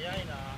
早いな